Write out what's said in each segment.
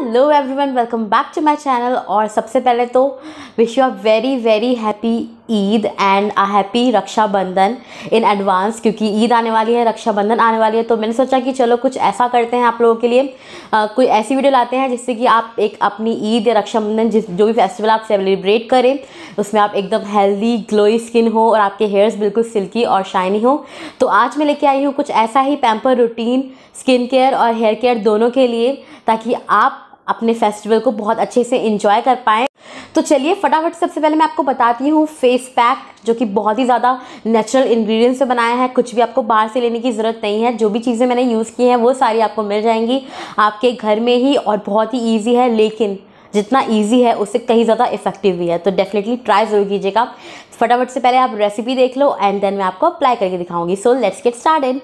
Hello everyone welcome back to my channel और सबसे पहले तो wish you a very very happy Eid and a happy Rakshabandhan in advance क्योंकि ईद आने वाली है रक्षाबंधन आने वाली है तो मैंने सोचा कि चलो कुछ ऐसा करते हैं आप लोगों के लिए। आ, कोई ऐसी वीडियो लाते हैं जिससे कि आप एक अपनी ईद या रक्षाबंधन जिस जो भी फेस्टिवल आप सेलिब्रेट करें उसमें आप एकदम हेल्दी ग्लोई स्किन हो और आपके हेयर्स बिल्कुल सिल्की और शाइनी हो। तो आज मैं लेके आई हूँ कुछ ऐसा ही पैम्पर रूटीन स्किन केयर और हेयर केयर दोनों के लिए ताकि आप अपने फेस्टिवल को बहुत अच्छे से इंजॉय कर पाएँ। तो चलिए, फटाफट सबसे पहले मैं आपको बताती हूँ फेस पैक जो कि बहुत ही ज़्यादा नेचुरल इंग्रेडिएंट से बनाया है। कुछ भी आपको बाहर से लेने की ज़रूरत नहीं है। जो भी चीज़ें मैंने यूज़ की हैं, वो सारी आपको मिल जाएँगी आपके घर में ही और बहुत ही ईजी है, लेकिन जितना ईजी है, उससे कहीं ज़्यादा इफ़ेक्टिव भी है। तो डेफिनेटली ट्राई ज़रूर कीजिएगा। फटाफट से पहले आप रेसिपी देख लो एंड देन मैं आपको अप्लाई करके दिखाऊँगी। सो लेट्स गेट स्टार्टेड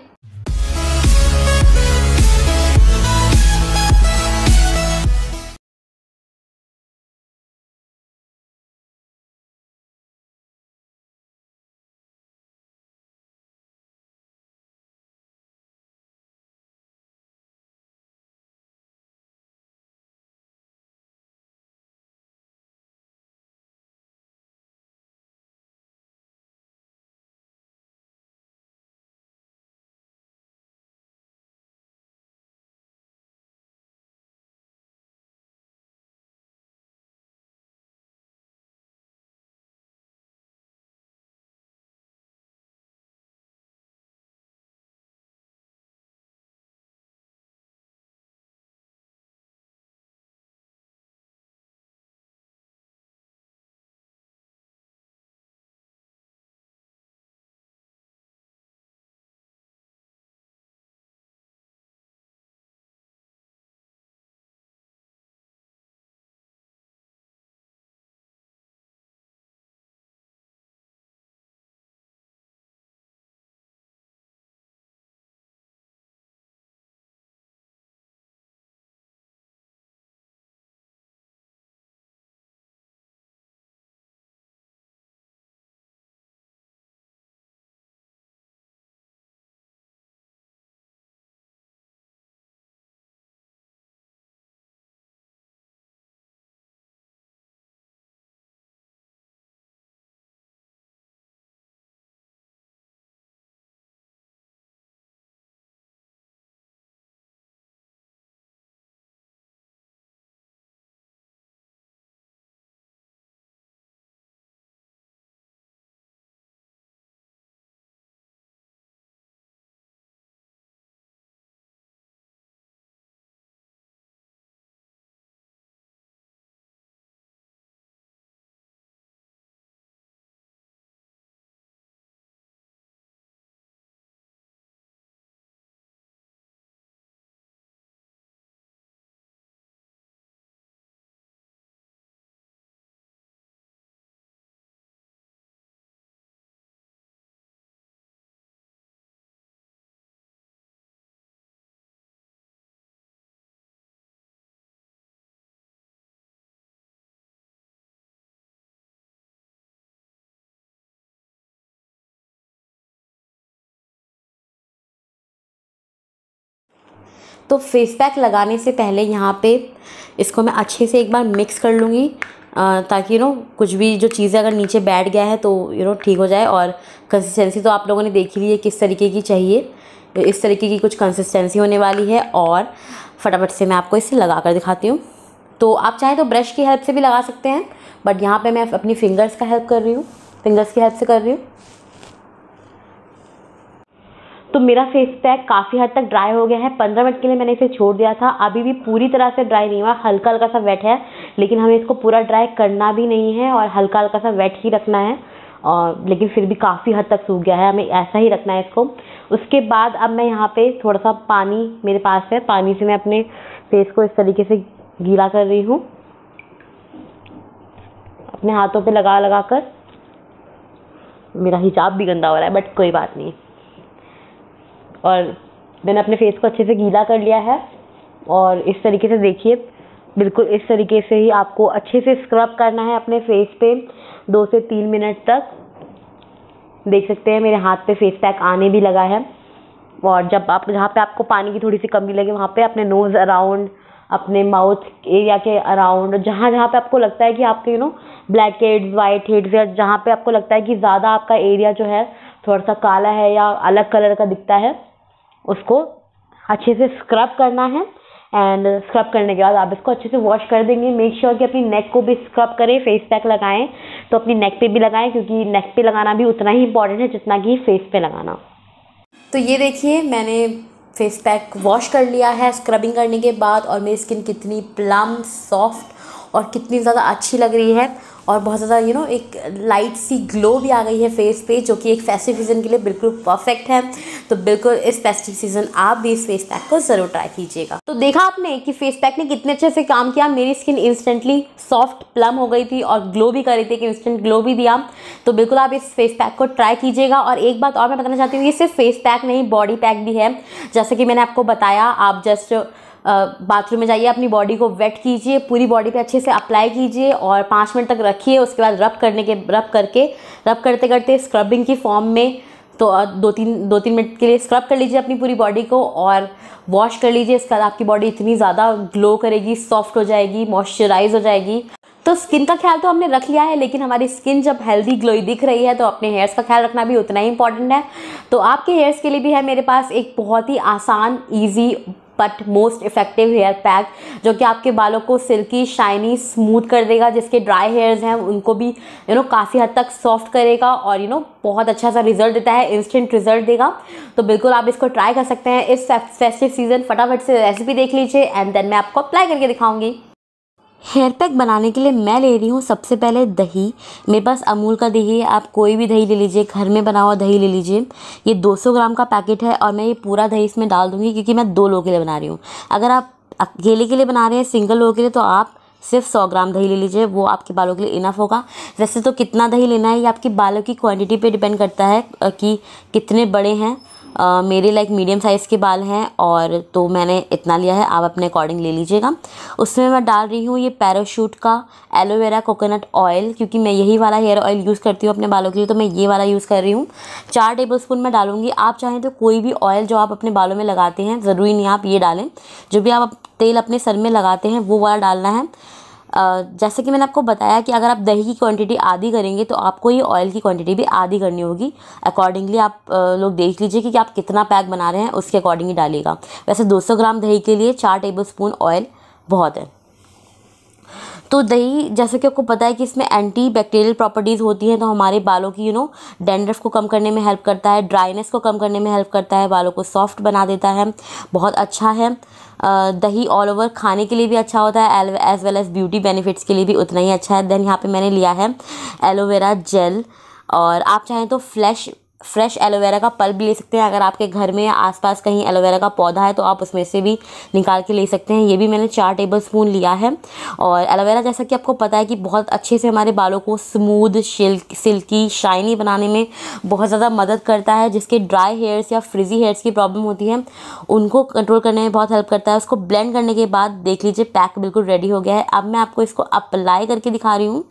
तो फेस पैक लगाने से पहले यहाँ पे इसको मैं अच्छे से एक बार मिक्स कर लूँगी। ताकि यू नो कुछ भी जो चीज़ें अगर नीचे बैठ गया है तो यू नो ठीक हो जाए और कंसिस्टेंसी तो आप लोगों ने देखी ली है किस तरीके की चाहिए। इस तरीके की कुछ कंसिस्टेंसी होने वाली है और फटाफट से मैं आपको इसे लगा कर दिखाती हूँ। तो आप चाहें तो ब्रश की हेल्प से भी लगा सकते हैं बट यहाँ पे मैं अपनी फिंगर्स का हेल्प कर रही हूँ। फिंगर्स की हेल्प से कर रही हूँ। तो मेरा फेस पैक काफ़ी हद तक ड्राई हो गया है। पंद्रह मिनट के लिए मैंने इसे छोड़ दिया था। अभी भी पूरी तरह से ड्राई नहीं हुआ। हल्का हल्का सा वेट है। लेकिन हमें इसको पूरा ड्राई करना भी नहीं है और हल्का हल्का सा वेट ही रखना है। और लेकिन फिर भी काफ़ी हद तक सूख गया है। हमें ऐसा ही रखना है इसको। उसके बाद अब मैं यहाँ पे थोड़ा सा पानी मेरे पास है। पानी से मैं अपने फेस को इस तरीके से गीला कर रही हूँ। अपने हाथों पे लगा लगा कर मेरा हिजाब भी गंदा हो रहा है बट कोई बात नहीं। और मैंने अपने फेस को अच्छे से गीला कर लिया है। और इस तरीके से देखिए, बिल्कुल इस तरीके से ही आपको अच्छे से स्क्रब करना है अपने फेस पे दो से तीन मिनट तक। देख सकते हैं, मेरे हाथ पे फेस पैक आने भी लगा है। और जब आप, जहाँ पे आपको पानी की थोड़ी सी कमी लगे, वहाँ पे अपने नोज़ अराउंड अपने माउथ एरिया के अराउंड जहाँ जहाँ पे आपको लगता है कि आपके you know black heads white heads या जहाँ पे आपको लगता है कि ज़्यादा आपका एरिया जो है थोड़ा सा काला है या अलग कलर का दिखता है उसको अच्छे से स्क्रब करना है। एंड स्क्रब करने के बाद आप इसको अच्छे से वॉश कर देंगे। मेक श्योर sure कि अपनी नेक को भी स्क्रब करें फेस पैक लगाएँ। तो अपनी नेक पे भी लगाएँ, क्योंकि नेक पे लगाना भी उतना ही इंपॉर्टेंट है जितना कि फेस पे लगाना। तो ये देखिए, मैंने फेस पैक वॉश कर लिया है स्क्रबिंग करने के बाद और मेरी स्किन कितनी प्लम सॉफ्ट और कितनी ज़्यादा अच्छी लग रही है। और बहुत ज़्यादा यू नो एक लाइट सी ग्लो भी आ गई है फेस पे, जो कि एक फेस्टिव सीज़न के लिए बिल्कुल परफेक्ट है। तो बिल्कुल इस फेस्टिव सीज़न आप भी इस फेस पैक को ज़रूर ट्राई कीजिएगा। तो देखा आपने कि फेस पैक ने कितने अच्छे से काम किया। मेरी स्किन इंस्टेंटली सॉफ्ट प्लम हो गई थी और ग्लो भी कर रही थी कि इंस्टेंट ग्लो भी दिया। तो बिल्कुल आप इस फेस पैक को ट्राई कीजिएगा। और एक बात और मैं बताना चाहती हूँ, ये सिर्फ़ फेस पैक नहीं बॉडी पैक भी है। जैसे कि मैंने आपको बताया, आप जस्ट बाथरूम में जाइए, अपनी बॉडी को वेट कीजिए, पूरी बॉडी पे अच्छे से अप्लाई कीजिए और पाँच मिनट तक रखिए। उसके बाद रब करने के रब करके रब करते करते स्क्रबिंग की फॉर्म में तो दो तीन दो तीन मिनट के लिए स्क्रब कर लीजिए अपनी पूरी बॉडी को और वॉश कर लीजिए। इसके बाद आपकी बॉडी इतनी ज़्यादा ग्लो करेगी सॉफ्ट हो जाएगी मॉइस्चराइज हो जाएगी। तो स्किन का ख्याल तो हमने रख लिया है, लेकिन हमारी स्किन जब हेल्दी ग्लोई दिख रही है तो अपने हेयर्स का ख्याल रखना भी उतना ही इंपॉर्टेंट है। तो आपके हेयर्स के लिए भी है मेरे पास एक बहुत ही आसान easy but most effective hair pack जो कि आपके बालों को सिल्की शाइनी स्मूथ कर देगा, जिसके ड्राई हेयर्स हैं, उनको भी यू नो काफ़ी हद तक सॉफ्ट करेगा और यू नो बहुत अच्छा सा रिज़ल्ट देता है इंस्टेंट रिज़ल्ट देगा। तो बिल्कुल आप इसको ट्राई कर सकते हैं, इस फेस्टिव सीज़न फटाफट से रेसिपी देख लीजिए एंड देन मैं आपको अप्लाई करके दिखाऊँगी। हेयर पैक बनाने के लिए मैं ले रही हूँ सबसे पहले दही। मेरे पास अमूल का दही है, आप कोई भी दही ले लीजिए, घर में बना हुआ दही ले लीजिए। ये 200 ग्राम का पैकेट है और मैं ये पूरा दही इसमें डाल दूँगी क्योंकि मैं दो लोगों के लिए बना रही हूँ। अगर आप अकेले के लिए बना रहे हैं, सिंगल लोगों के लिए तो आप सिर्फ़ सौ ग्राम दही ले लीजिए, वो आपके बालों के लिए इनफ होगा। वैसे तो कितना दही लेना है, ये आपके बालों की क्वांटिटी पे डिपेंड करता है कि कितने बड़े हैं। मेरे लाइक मीडियम साइज़ के बाल हैं और तो मैंने इतना लिया है, आप अपने अकॉर्डिंग ले लीजिएगा। उसमें मैं डाल रही हूँ ये पैराशूट का एलोवेरा कोकोनट ऑयल क्योंकि मैं यही वाला हेयर ऑयल यूज़ करती हूँ अपने बालों के लिए तो मैं ये वाला यूज़ कर रही हूँ। चार टेबल स्पून मैं डालूँगी। आप चाहें तो कोई भी ऑयल जो आप अपने बालों में लगाते हैं, ज़रूरी नहीं आप ये डालें। जो भी आप तेल अपने सर में लगाते हैं, वो वाला डालना है। जैसे कि मैंने आपको बताया कि अगर आप दही की क्वांटिटी आधी करेंगे तो आपको ये ऑयल की क्वांटिटी भी आधी करनी होगी। अकॉर्डिंगली आप लोग देख लीजिए कि, कि आप कितना पैक बना रहे हैं उसके अकॉर्डिंग ही डालिएगा। वैसे 200 ग्राम दही के लिए चार टेबल स्पून ऑयल बहुत है। तो दही, जैसे कि आपको पता है कि इसमें एंटी बैक्टीरियल प्रॉपर्टीज़ होती हैं तो हमारे बालों की यू नो डेंड्रफ को कम करने में हेल्प करता है ड्राइनेस को कम करने में हेल्प करता है, बालों को सॉफ्ट बना देता है, बहुत अच्छा है। दही ऑल ओवर खाने के लिए भी अच्छा होता है as well as beauty benefits के लिए भी उतना ही अच्छा है। देन यहाँ पर मैंने लिया है एलोवेरा जेल और आप चाहें तो फ्लैश फ्रेश एलोवेरा का पल्प भी ले सकते हैं। अगर आपके घर में या आसपास कहीं एलोवेरा का पौधा है तो आप उसमें से भी निकाल के ले सकते हैं। ये भी मैंने चार टेबल स्पून लिया है। और एलोवेरा, जैसा कि आपको पता है कि बहुत अच्छे से हमारे बालों को स्मूथ सिल्क सिल्की शाइनी बनाने में बहुत ज़्यादा मदद करता है। जिसके ड्राई हेयर्स या फ्रिजी हेयर्स की प्रॉब्लम होती है, उनको कंट्रोल करने में बहुत हेल्प करता है। उसको ब्लेंड करने के बाद देख लीजिए पैक बिल्कुल रेडी हो गया है। अब मैं आपको इसको अप्लाई करके दिखा रही हूँ।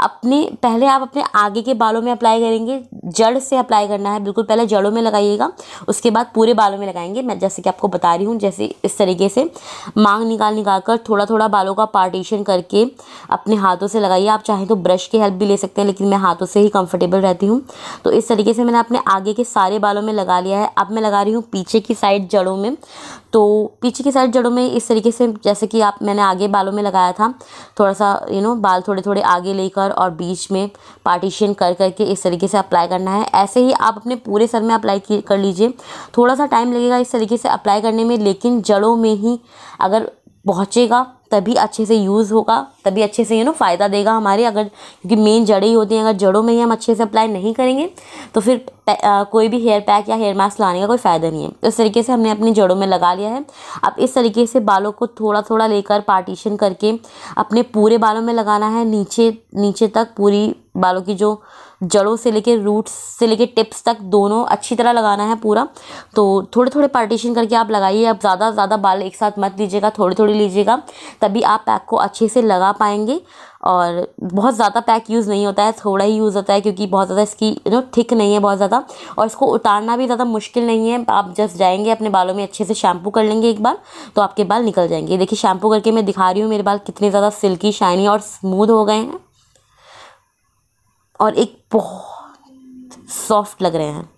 अपने, पहले आप अपने आगे के बालों में अप्लाई करेंगे। जड़ से अप्लाई करना है। बिल्कुल पहले जड़ों में लगाइएगा, उसके बाद पूरे बालों में लगाएँगे। मैं जैसे कि आपको बता रही हूँ, जैसे इस तरीके से मांग निकाल निकाल कर थोड़ा थोड़ा बालों का पार्टीशन करके अपने हाथों से लगाइए। आप चाहें तो ब्रश की हेल्प भी ले सकते हैं, लेकिन मैं हाथों से ही कंफर्टेबल रहती हूँ। तो इस तरीके से मैंने अपने आगे के सारे बालों में लगा लिया है। अब मैं लगा रही हूँ पीछे की साइड जड़ों में। तो पीछे की साइड जड़ों में इस तरीके से, जैसे कि आप, मैंने आगे बालों में लगाया था थोड़ा सा यू नो बाल थोड़े थोड़े आगे लेकर और बीच में पार्टीशन कर करके इस तरीके से अप्लाई करना है। ऐसे ही आप अपने पूरे सर में अप्लाई कर लीजिए। थोड़ा सा टाइम लगेगा इस तरीके से अप्लाई करने में, लेकिन जड़ों में ही अगर पहुँचेगा तभी अच्छे से यूज़ होगा तभी अच्छे से यू नो फ़ायदा देगा हमारे अगर क्योंकि मेन जड़ें ही होती हैं अगर जड़ों में ही हम अच्छे से अप्लाई नहीं करेंगे तो फिर आ, कोई भी हेयर पैक या हेयर मास्क लाने का कोई फ़ायदा नहीं है। तो इस तरीके से हमने अपनी जड़ों में लगा लिया है। अब इस तरीके से बालों को थोड़ा थोड़ा लेकर पार्टीशन करके अपने पूरे बालों में लगाना है नीचे नीचे तक पूरी बालों की जो जड़ों से लेके रूट्स से लेके टिप्स तक दोनों अच्छी तरह लगाना है पूरा। तो थोड़े थोड़े पार्टीशन करके आप लगाइए। अब ज़्यादा ज़्यादा बाल एक साथ मत लीजिएगा थोड़ी थोड़ी लीजिएगा, तभी आप पैक को अच्छे से लगा पाएँगे। और बहुत ज़्यादा पैक यूज़ नहीं होता है, थोड़ा ही यूज़ होता है क्योंकि बहुत ज़्यादा इसकी यू नो थिक नहीं है बहुत ज़्यादा। और इसको उतारना भी ज़्यादा मुश्किल नहीं है। आप जस्ट जाएँगे, अपने बालों में अच्छे से शैम्पू कर लेंगे एक बार तो आपके बाल निकल जाएँगे। देखिए शैम्पू करके मैं दिखा रही हूँ, मेरे बाल कितने ज़्यादा सिल्की शाइनी और स्मूथ हो गए हैं। और एक बहुत सॉफ्ट लग रहे हैं।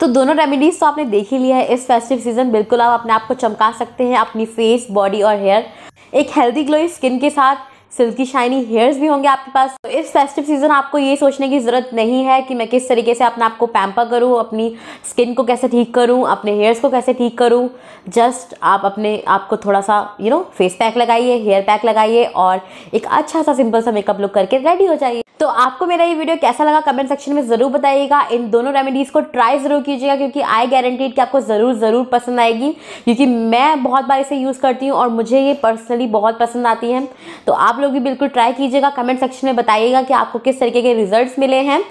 तो दोनों रेमेडीज़ तो आपने देख ही लिया है। इस फेस्टिव सीज़न बिल्कुल आप अपने आप को चमका सकते हैं अपनी फेस बॉडी और हेयर एक हेल्दी ग्लोई स्किन के साथ। सिल्की शाइनी हेयर्स भी होंगे आपके पास। तो इस फेस्टिव सीज़न आपको ये सोचने की ज़रूरत नहीं है कि मैं किस तरीके से अपने आप को पैम्पर करूँ, अपनी स्किन को कैसे ठीक करूँ, अपने हेयर्स को कैसे ठीक करूँ। जस्ट आप अपने आप को थोड़ा सा यू नो फेस पैक लगाइए हेयर पैक लगाइए और एक अच्छा सा सिंपल सा मेकअप लुक करके रेडी हो जाइए। तो आपको मेरा ये वीडियो कैसा लगा कमेंट सेक्शन में ज़रूर बताइएगा। इन दोनों रेमेडीज़ को ट्राई ज़रूर कीजिएगा क्योंकि आई गारंटीड कि आपको ज़रूर ज़रूर पसंद आएगी। क्योंकि मैं बहुत बार इसे यूज़ करती हूँ और मुझे ये पर्सनली बहुत पसंद आती है। तो आप लोग भी बिल्कुल ट्राई कीजिएगा, कमेंट सेक्शन में बताइएगा कि आपको किस तरीके के रिज़ल्ट मिले हैं।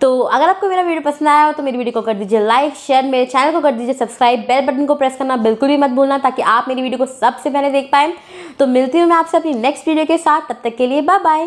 तो अगर आपको मेरा वीडियो पसंद आया हो तो मेरी वीडियो को कर दीजिए लाइक शेयर मेरे चैनल को कर दीजिए सब्सक्राइब बेल बटन को प्रेस करना बिल्कुल भी मत भूलना ताकि आप मेरी वीडियो को सबसे पहले देख पाएँ। तो मिलती हूँ मैं आपसे अपनी नेक्स्ट वीडियो के साथ। तब तक के लिए बाय बाय